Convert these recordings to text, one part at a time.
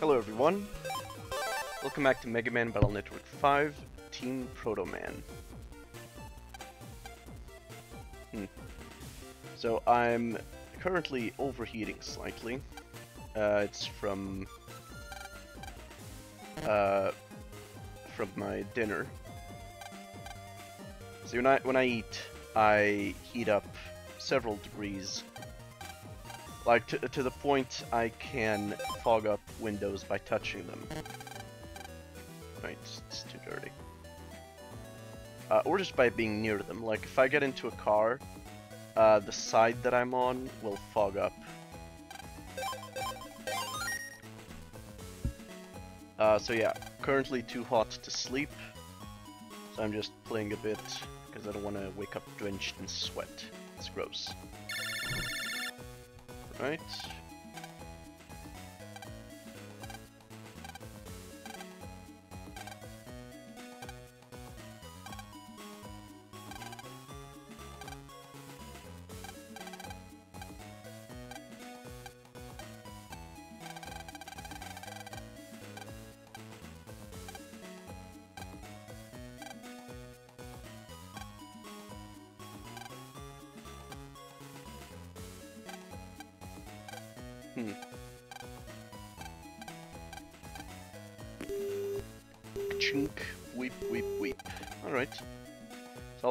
Hello everyone. Welcome back to Mega Man Battle Network 5, Team Proto Man. Hmm. So I'm currently overheating slightly. Uh, it's from uh, from my dinner. So when I when I eat, I heat up several degrees like, to, to the point I can fog up windows by touching them. Right, it's, it's too dirty. Uh, or just by being near them. Like, if I get into a car, uh, the side that I'm on will fog up. Uh, so yeah, currently too hot to sleep. So I'm just playing a bit, because I don't want to wake up drenched in sweat. It's gross. Right.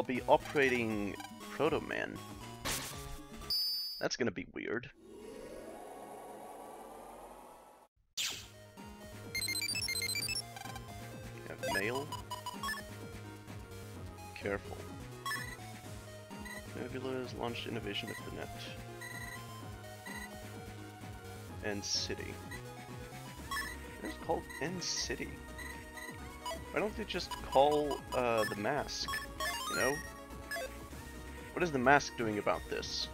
I'll be operating Proto Man. That's gonna be weird. Mayl. Careful. Nebula has launched innovation of the net. End City. It's called End City. Why don't they just call uh, the mask? Know? What is the mask doing about this?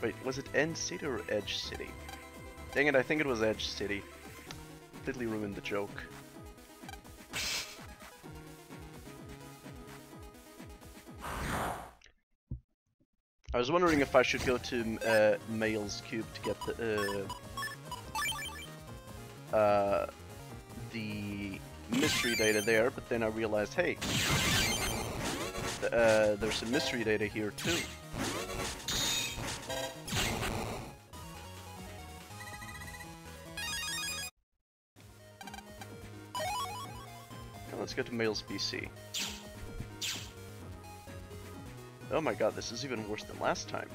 Wait, was it End City or Edge City? Dang it, I think it was Edge City. Completely ruined the joke. I was wondering if I should go to uh, Cube to get the uh, uh, the mystery data there, but then I realized, hey, uh, there's some mystery data here too. Let's go to Mayl's PC. Oh my god, this is even worse than last time.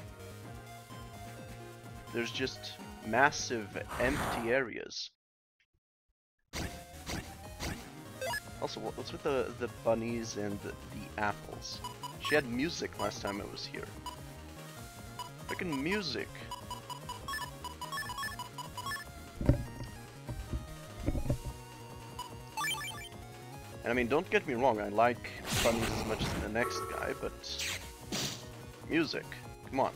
There's just massive empty areas. Also, what's with the, the bunnies and the, the apples? She had music last time I was here. Freaking music! And I mean, don't get me wrong, I like bunnies as much as the next guy, but music. Come on.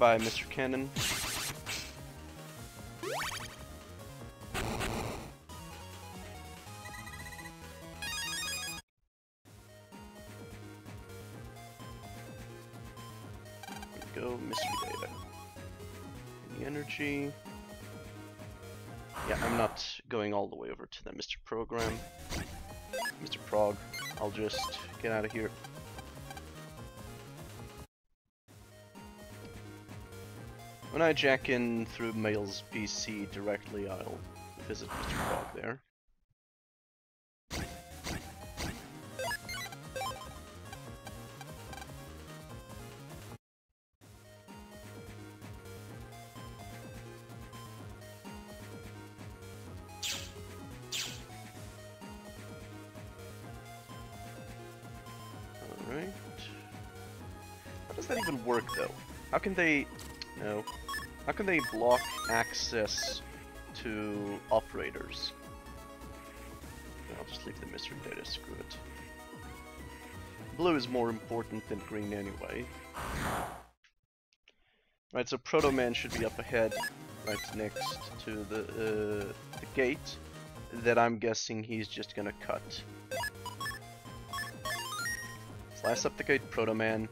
Goodbye, Mr. Cannon. We go mystery data. The energy. Yeah, I'm not going all the way over to the Mr. Program. Mr. Prog. I'll just get out of here. When I jack in through Mayl's PC directly, I'll visit Mr. Prog there. Alright. How does that even work though? How can they... No. How can they block access to operators? I'll just leave the mystery data, screw it. Blue is more important than green anyway. Right, so Proto Man should be up ahead, right next to the, uh, the gate that I'm guessing he's just gonna cut. Slice up the gate, Proto Man.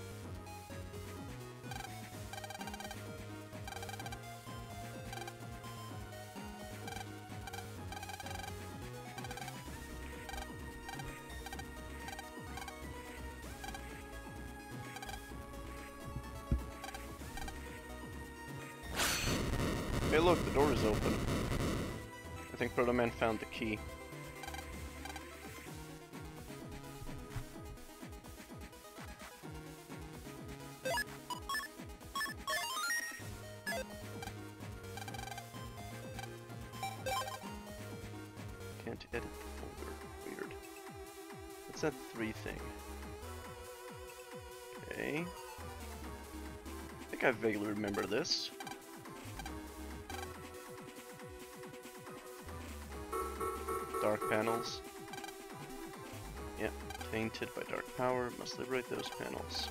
Think Proto Man found the key. Can't edit the folder. Weird. What's that three thing? Okay. I think I vaguely remember this. Tainted by dark power. Must liberate those panels.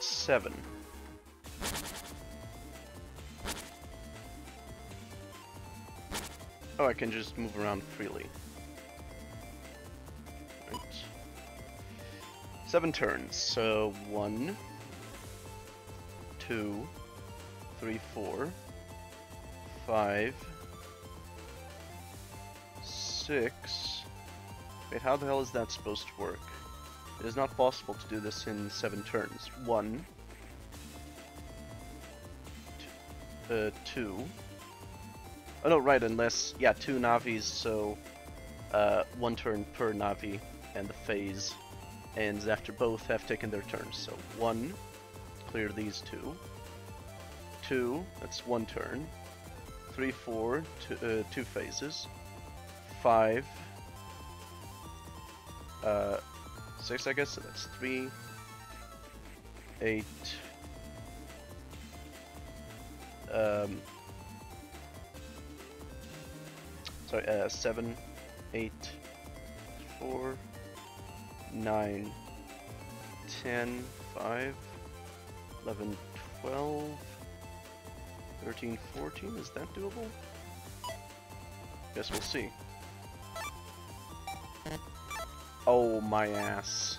Seven. Oh, I can just move around freely. Right. Seven turns, so one, two, three, four, five, six. Wait, how the hell is that supposed to work? It is not possible to do this in seven turns. One, uh, two. Oh no, right, unless, yeah, two Navis, so uh, one turn per Navi, and the phase ends after both have taken their turns. So one, clear these two. Two, that's one turn. Three, four, two, uh, two phases. Five, uh, six, I guess, so that's three, eight, um, sorry, uh, seven, eight, four, nine, ten, five, eleven, twelve, thirteen, fourteen, is that doable? Guess we'll see. Oh my ass.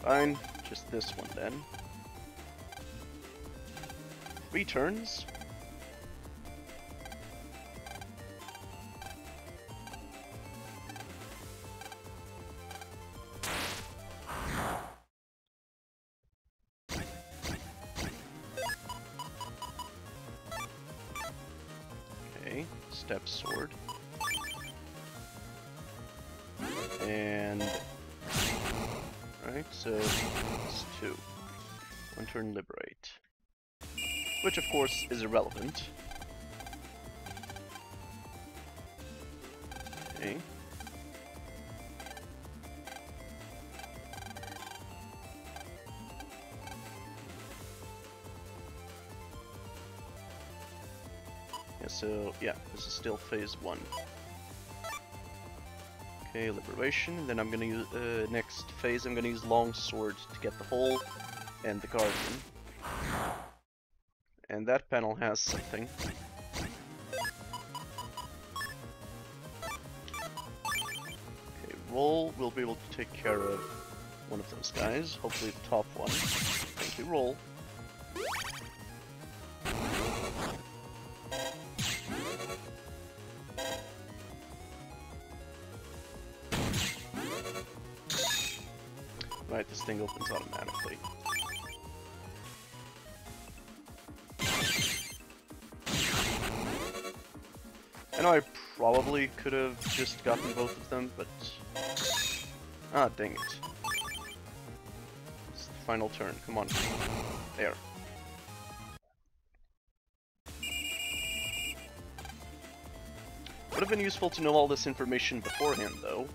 Fine, just this one then. Three irrelevant. Okay. Yeah, so yeah, this is still phase one. Okay, liberation. Then I'm gonna use uh, next phase. I'm gonna use long sword to get the hole and the guardian. And that panel has something. Okay, roll. We'll be able to take care of one of those guys. Hopefully the top one. Thank you, roll. Right, this thing opens automatically. Probably could have just gotten both of them, but... Ah, dang it. It's the final turn, come on. There. Would have been useful to know all this information beforehand, though.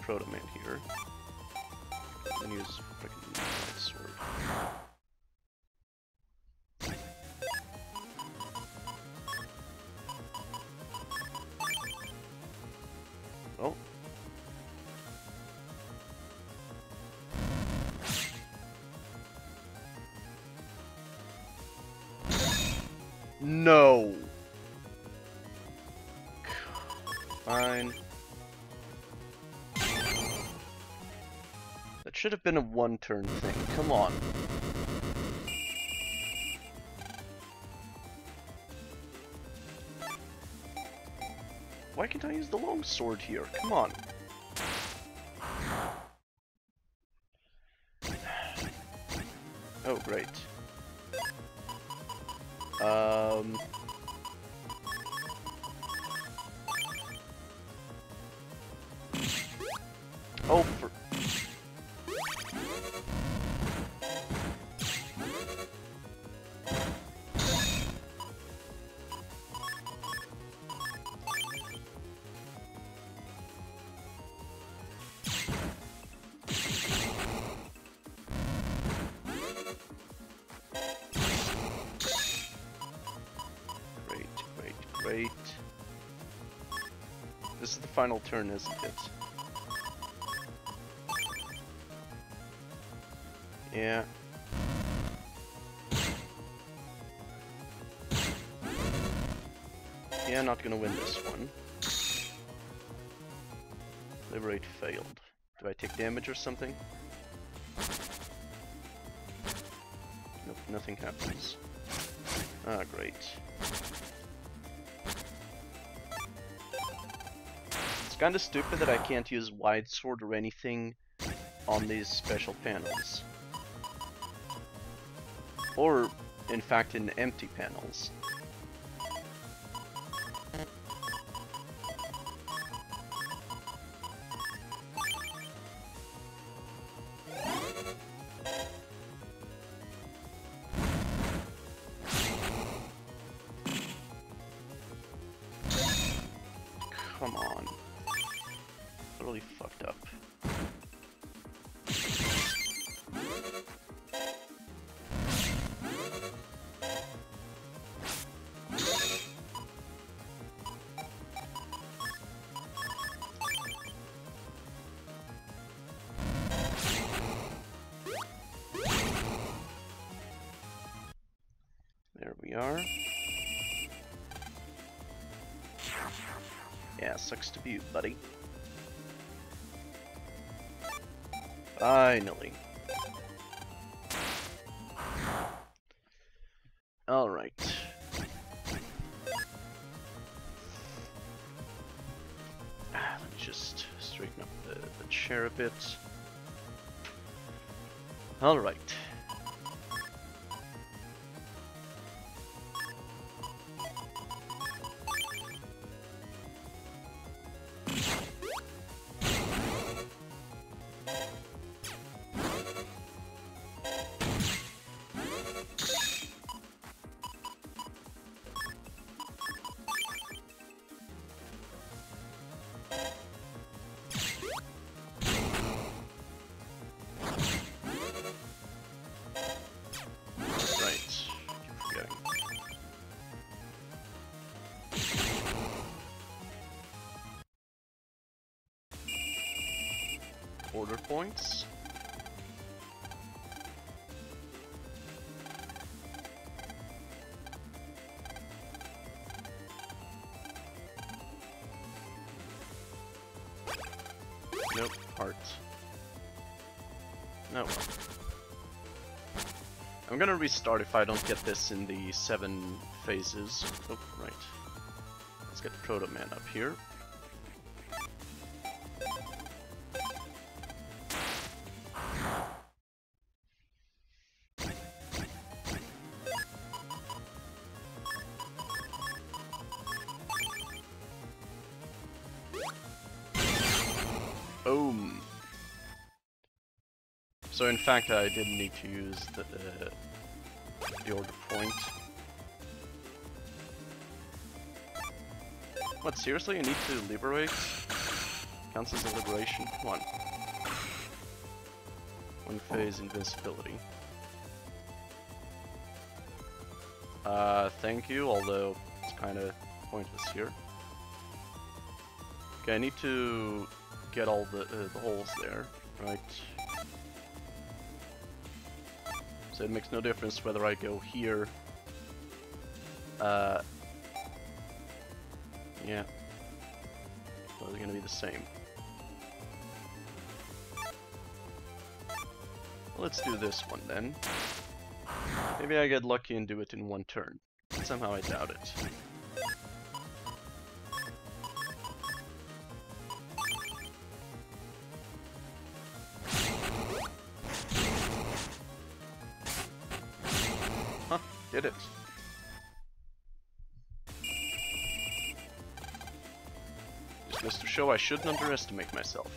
Proto Man here. Then use freaking sword. Oh. No. Fine. Should have been a one-turn thing. Come on. Why can't I use the long sword here? Come on. Oh, great. Um... This is the final turn, isn't it? Yeah. Yeah, not gonna win this one. Liberate failed. Do I take damage or something? Nope, nothing happens. Ah, great. Kinda stupid that I can't use wide sword or anything on these special panels. Or, in fact, in empty panels. Yeah, sucks to be you, buddy. Finally. Alright. Ah, Let me just straighten up the, the chair a bit. Alright. Nope, heart. No. I'm gonna restart if I don't get this in the seven phases. Oh, right. Let's get Proto Man up here. Fact that I didn't need to use the, uh, the order point. What, seriously? You need to liberate? Counts as a liberation? One. One phase invincibility. Uh, thank you, although it's kind of pointless here. Okay, I need to get all the, uh, the holes there, right? So it makes no difference whether I go here. Uh, yeah. So it's gonna be the same. Let's do this one then. Maybe I get lucky and do it in one turn. Somehow I doubt it. Did it. Just to show I shouldn't underestimate myself.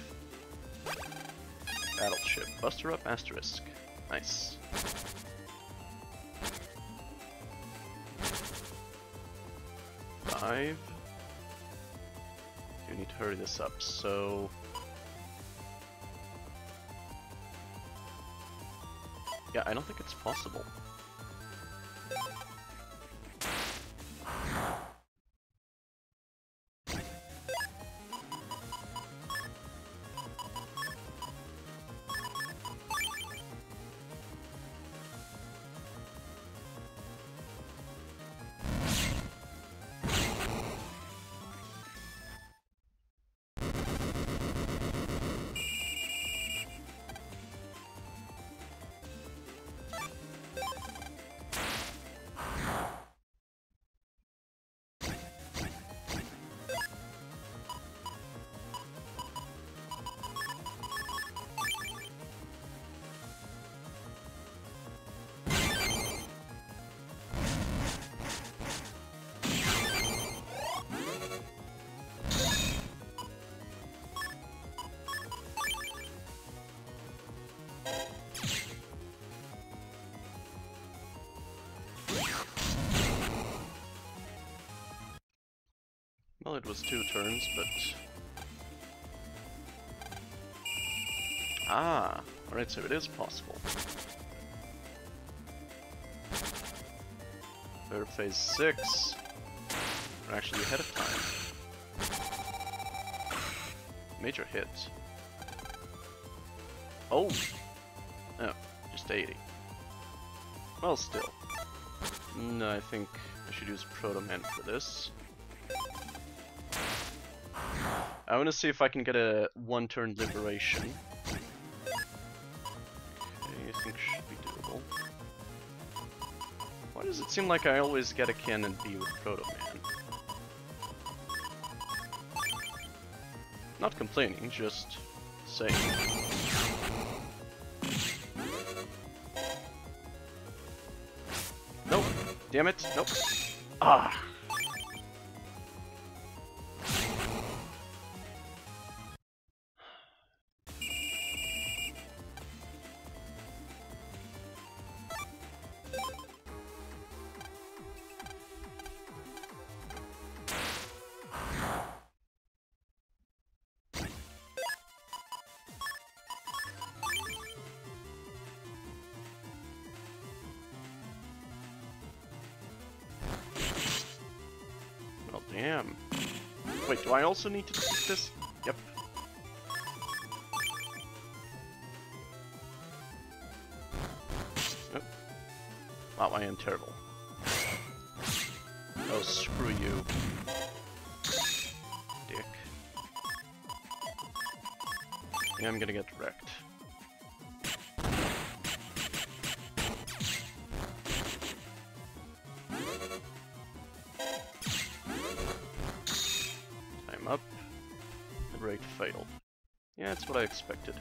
Battleship. Buster up asterisk. Nice. Five. You need to hurry this up, so... Yeah, I don't think it's possible. It was two turns, but... Ah, alright, so it is possible. We're phase 6. We're actually ahead of time. Major hit. Oh! No, just 80. Well, still. No, I think I should use Proto Man for this. I want to see if I can get a one-turn liberation. Okay, I think should be doable. Why does it seem like I always get a Cannon B with Proto Man? Not complaining, just saying. Nope. Damn it. Nope. Ah. Do I also need to defeat this? Yep. Oh. Wow, I am terrible. Oh, screw you. Dick. Yeah, I'm gonna get wrecked. Expected.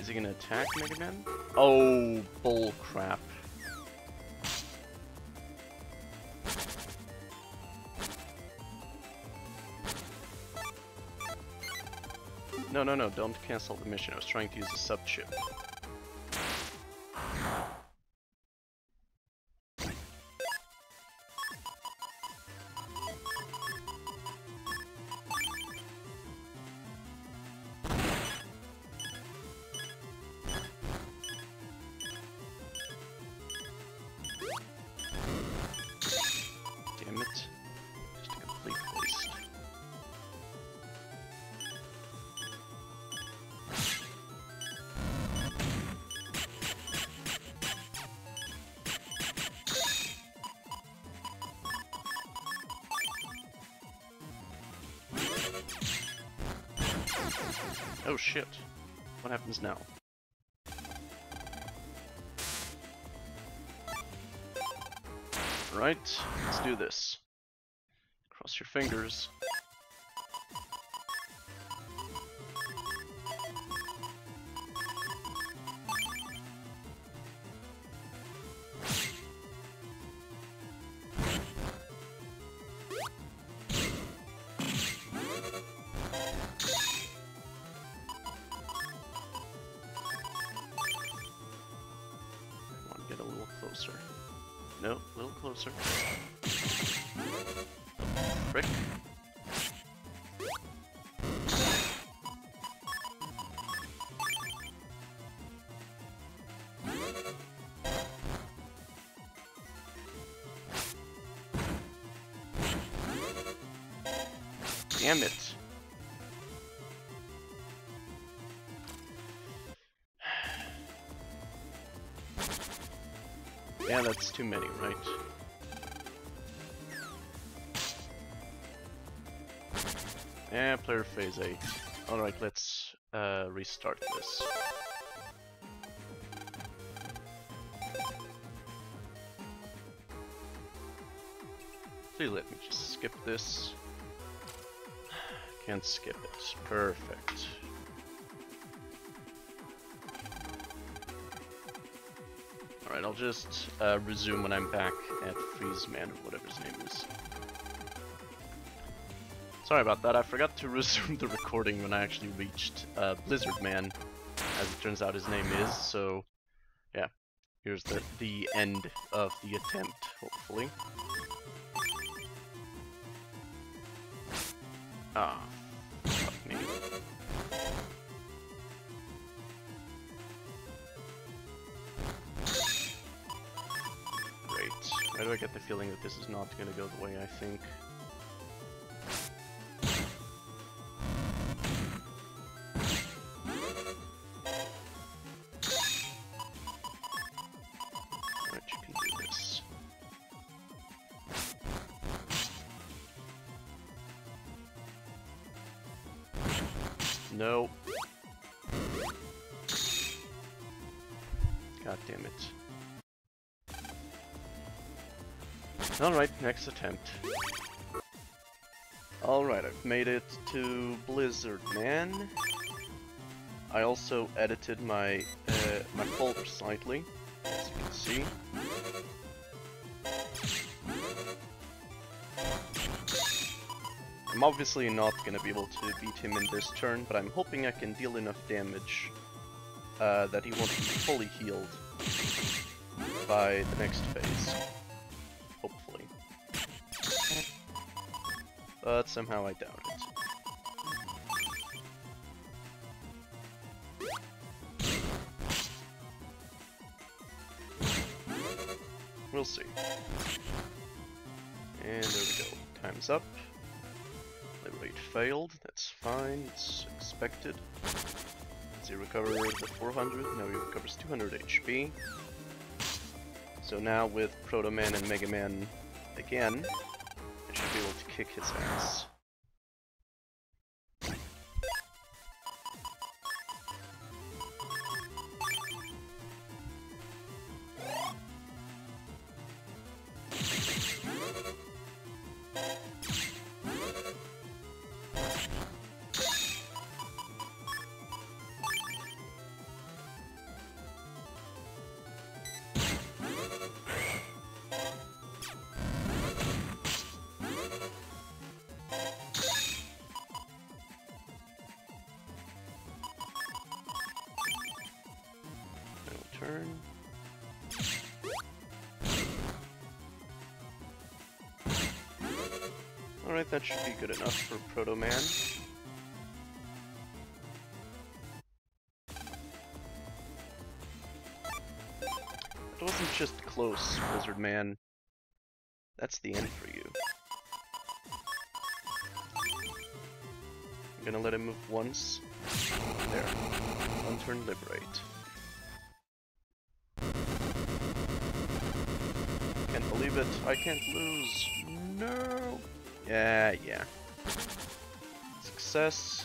Is he gonna attack Mega Man? Oh, bull crap. No, no, no, don't cancel the mission. I was trying to use a sub-chip. Damn Oh shit. What happens now? Right, let's do this. Cross your fingers. Damn it. Yeah, that's too many, right? Yeah, player phase 8. Alright, let's uh, restart this. Please let me just skip this. Can't skip it. Perfect. Alright, I'll just uh, resume when I'm back at Freeze Man or whatever his name is. Sorry about that, I forgot to resume the recording when I actually reached uh, Blizzard Man, as it turns out his name is, so yeah. Here's the, the end of the attempt, hopefully. Oh, Me. Great. Why do I get the feeling that this is not gonna go the way I think? Alright, next attempt. Alright, I've made it to Blizzard Man. I also edited my uh, my folder slightly, as you can see. I'm obviously not gonna be able to beat him in this turn, but I'm hoping I can deal enough damage uh, that he won't be fully healed by the next phase. But somehow I doubt it. We'll see. And there we go. Time's up. Liberate failed. That's fine. It's expected. Does he recover the 400? No, he recovers 200 HP. So now with Proto Man and Mega Man again, I should be able to kick his ass. That should be good enough for Proto Man. It wasn't just close, Blizzard Man. That's the end for you. I'm gonna let him move once. There. One turn liberate. Can't believe it. I can't lose. No. Yeah, yeah. Success.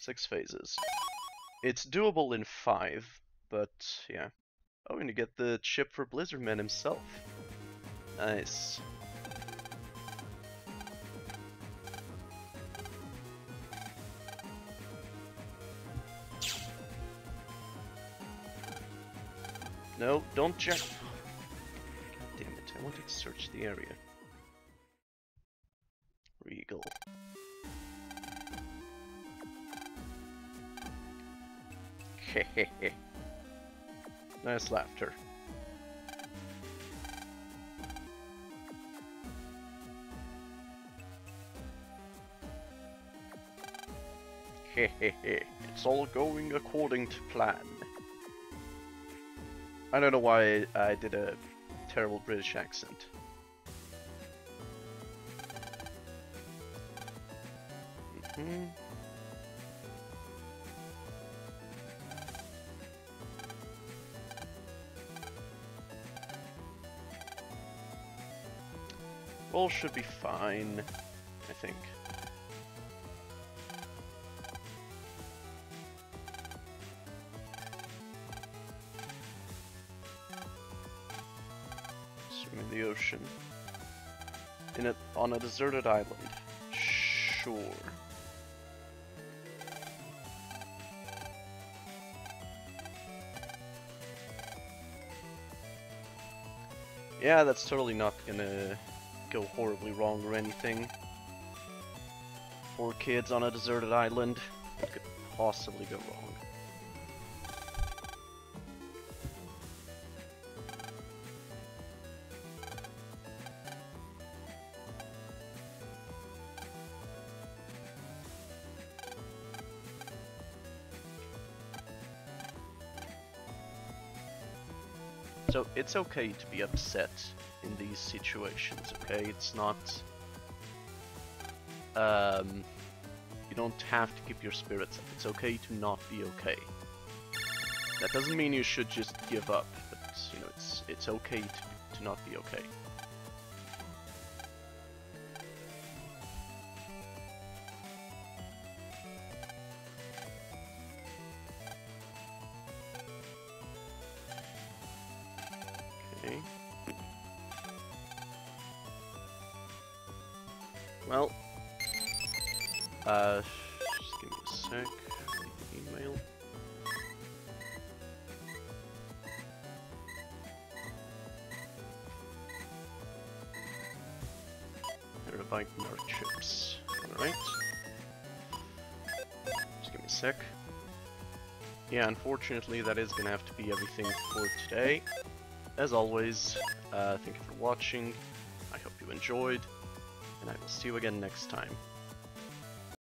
Six phases. It's doable in five, but yeah. Oh, and you get the chip for Blizzardman himself. Nice. No, don't check. God damn it, I wanted to search the area. Hehehe. nice laughter. It's all going according to plan. I don't know why I did a terrible British accent. -hmm. All should be fine, I think. the ocean. In a, on a deserted island. Sure. Yeah, that's totally not gonna go horribly wrong or anything. Four kids on a deserted island. What could possibly go wrong? It's okay to be upset in these situations, okay? It's not... Um, you don't have to keep your spirits up. It's okay to not be okay. That doesn't mean you should just give up, but you know, it's it's okay to, to not be okay. Unfortunately that is gonna have to be everything for today. As always, uh, thank you for watching. I hope you enjoyed and I will see you again next time.